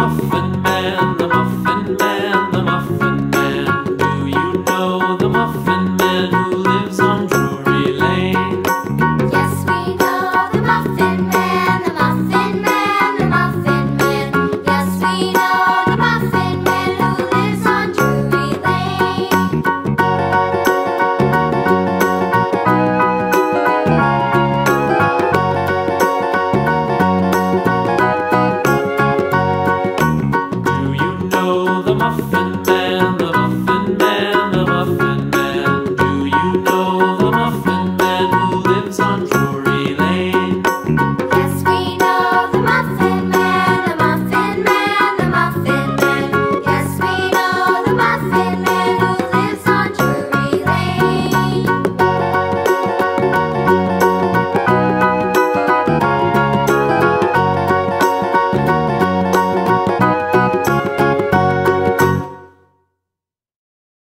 Muffin Man.